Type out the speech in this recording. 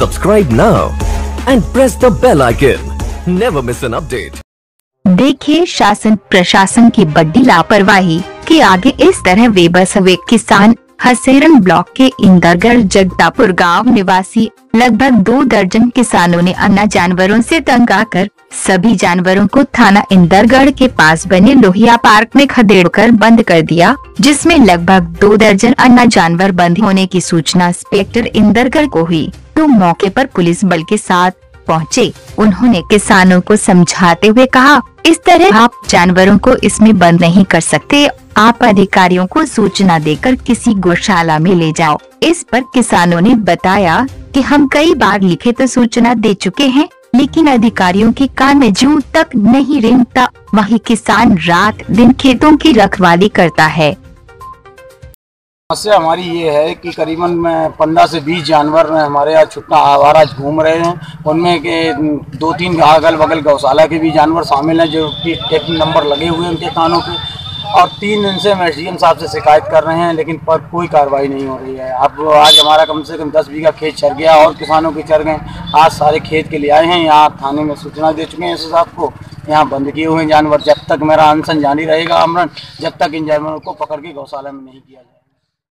Subscribe now and press the bell icon. Never miss an update. देखिए शासन प्रशासन की बड़ी लापरवाही के आगे इस तरह बेबस हुए किसान हसेरन ब्लॉक के इंदरगढ़ जगतापुर गाँव निवासी लगभग दो दर्जन किसानों ने अन्ना जानवरों से तंग आकर सभी जानवरों को थाना इंदरगढ़ के पास बने लोहिया पार्क में खदेड़कर बंद कर दिया, जिसमें लगभग दो दर्जन अन्ना जानवर बंद होने की सूचना इंस्पेक्टर इंदरगढ़ को हुई तो मौके पर पुलिस बल के साथ पहुँचे। उन्होंने किसानों को समझाते हुए कहा, इस तरह आप जानवरों को इसमें बंद नहीं कर सकते। आप अधिकारियों को सूचना देकर किसी गौशाला में ले जाओ। इस पर किसानों ने बताया कि हम कई बार लिखे तो सूचना दे चुके हैं, लेकिन अधिकारियों के कान में जूं तक नहीं रेंगता, वही किसान रात दिन खेतों की रखवाली करता है। समस्या हमारी ये है कि करीबन पंद्रह से बीस जानवर हमारे यहाँ छुट्टा आवारा घूम रहे हैं। उनमें के दो तीन अगल बगल गौशाला के भी जानवर शामिल हैं जो कि टेकिंग नंबर लगे हुए हैं उनके कानों के और तीन दिन से हम एस साहब से शिकायत कर रहे हैं, लेकिन पर कोई कार्रवाई नहीं हो रही है। अब आज हमारा कम से कम दस बीघा खेत चर गया, और किसानों के चर गए। आज सारे खेत के लिए आए हैं, यहाँ थाने में सूचना दे चुके हैं एस साहब को। यहाँ बंद किए हुए हैं जानवर। जब तक मेरा अनशन जारी रहेगा अमरन जब तक इन जानवरों को पकड़ के गौशाला में नहीं किया जाए।